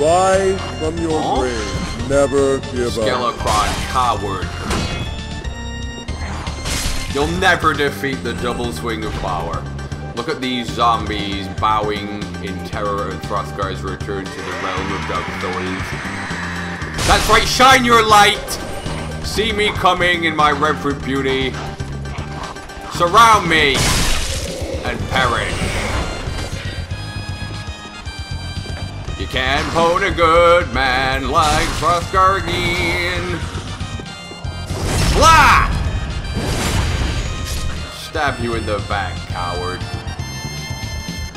Rise from your Huh? grave. Never give up. Skelecron, coward. You'll never defeat the double swing of power. Look at these zombies bowing in terror at Throthgar's return to the realm of dark stories. That's right, shine your light! See me coming in my reverent beauty. Surround me and perish. Can't pwn a good man like Throthgar again. Blah! Stab you in the back, coward.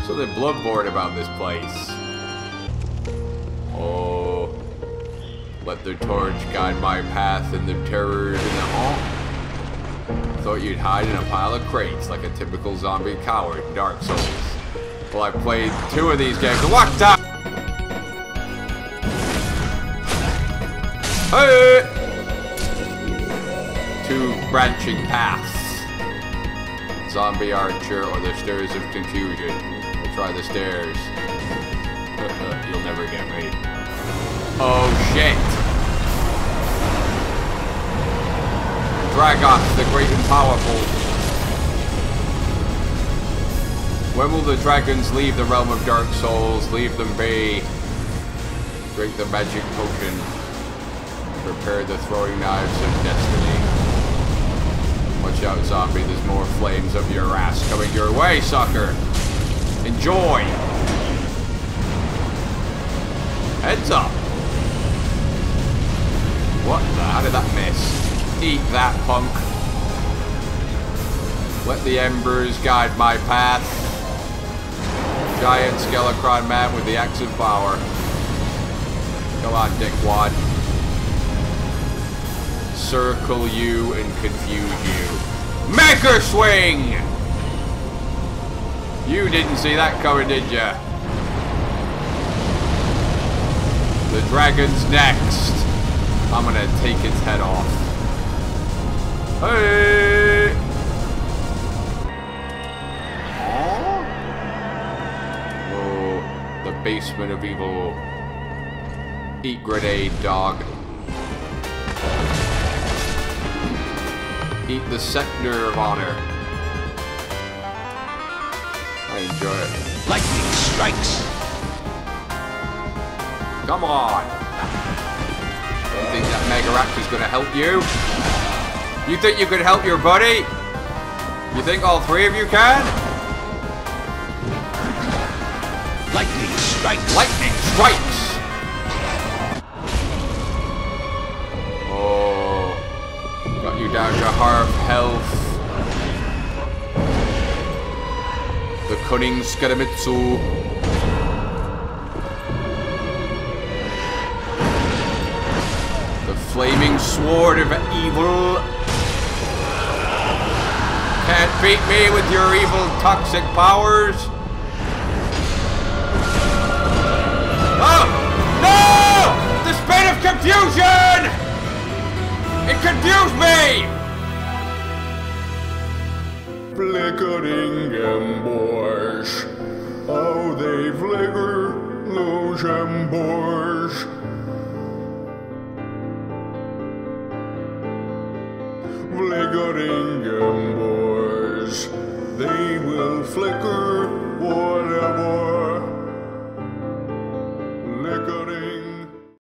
Something bloodborne about this place. Oh. Let the torch guide my path in the terrors in the hall. Thought you'd hide in a pile of crates like a typical zombie coward Dark Souls. Well, I played two of these games. What the? Hey! Two branching paths. Zombie archer or the stairs of confusion. We'll try the stairs. You'll never get me. Oh shit! Dragoth, the great and powerful. When will the dragons leave the realm of Dark Souls? Leave them be. Drink the magic potion. Prepare the throwing knives of destiny. Watch out, zombie. There's more flames of your ass coming your way, sucker. Enjoy. Heads up. What the? How did that miss? Eat that, punk. Let the embers guide my path. Giant Skelecron man with the axe of power. Come on, dickwad. Circle you and confuse you. Maker swing! You didn't see that coming, did ya? The dragon's next. I'm gonna take its head off. Hey! Oh, the basement of evil. Eat grenade, dog. Eat the Sector of honor. I enjoy it. Lightning strikes. Come on. You think that Megaract is gonna help you? You think you could help your buddy? You think all three of you can? Lightning strikes. Lightning strikes! Cunning Skelemitsu. The flaming sword of evil. Can't beat me with your evil toxic powers. Oh! No! The spin of confusion! It confused me! Flickering embers. How oh, they flicker, those embers. Flickering embers. They will flicker,